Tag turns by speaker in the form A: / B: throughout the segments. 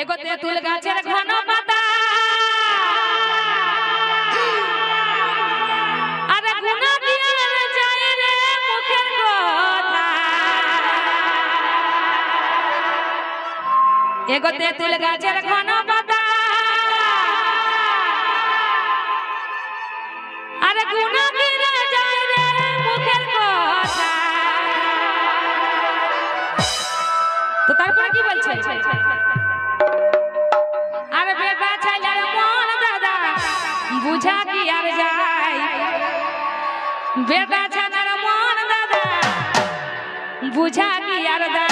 A: এগো তেঁতুল গাছের ঘন পাতা। এগো তেঁতুল গাছের ঘন পাতা। আরে গুনা দিয়ে যায় রে মুখের কথা। তো তারপরে কি বলছে? আরে বেটা ছেলের মন দাদা, বুঝা কি আর যায়? বেটা ছেলের মন দাদা, বুঝা কি আর যায়?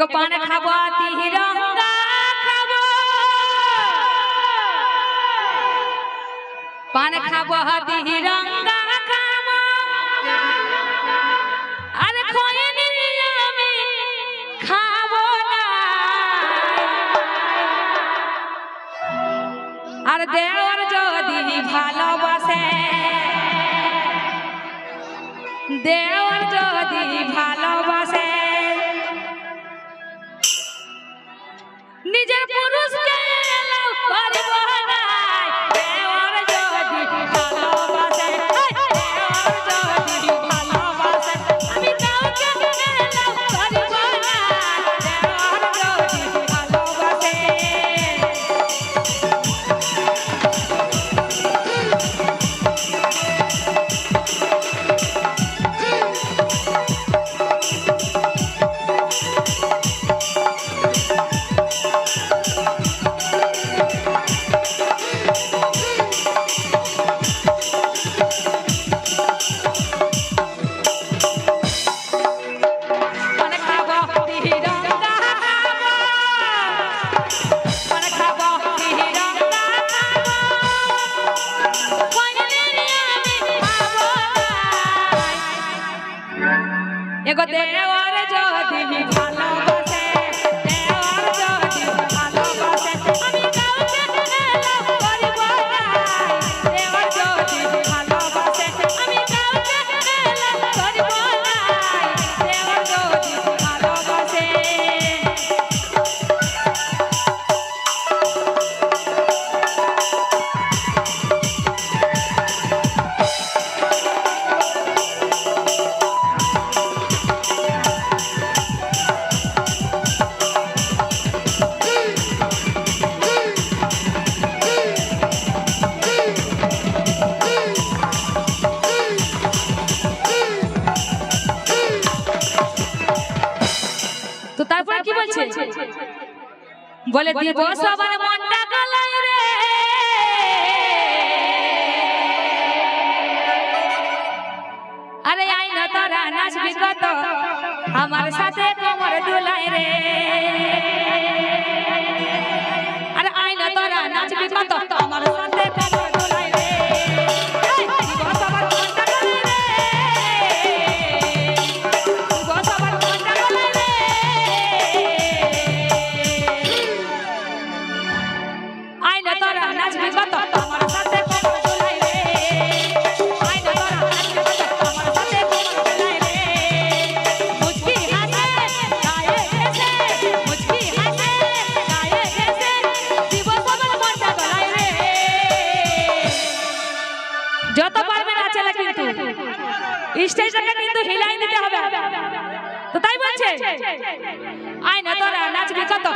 A: এগো পান খাব তিরঙ্গা খাব। পান খাব আরে খয়েনি আমি খাব আর দেওয়ার যদি ভালোবাসে, দেওয়ার যদি ভালোবাসে নিজের পুরুষকে এগো দেওয়ার তারপর কি বলছে? বলে দিব সবার মনটা গালাই রে। আরে আই না তারা নাচবি কত? আমার সাথে কোমর দুলাই রে। আরে আই না তারা নাচবি কত? তাই বলছে আয়না তোরা নাচবি কত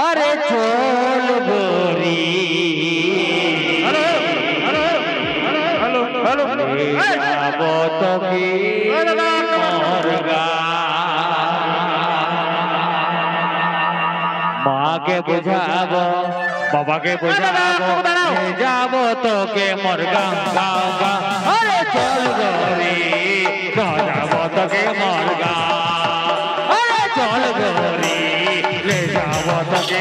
B: আরে চল গরি যাব তোকে মরগা মাকে বুঝাবো বাবাকে বুঝাবো। যাব তোকে মরগা গাও গা আরে চল গরি যাব তোকে মরগা।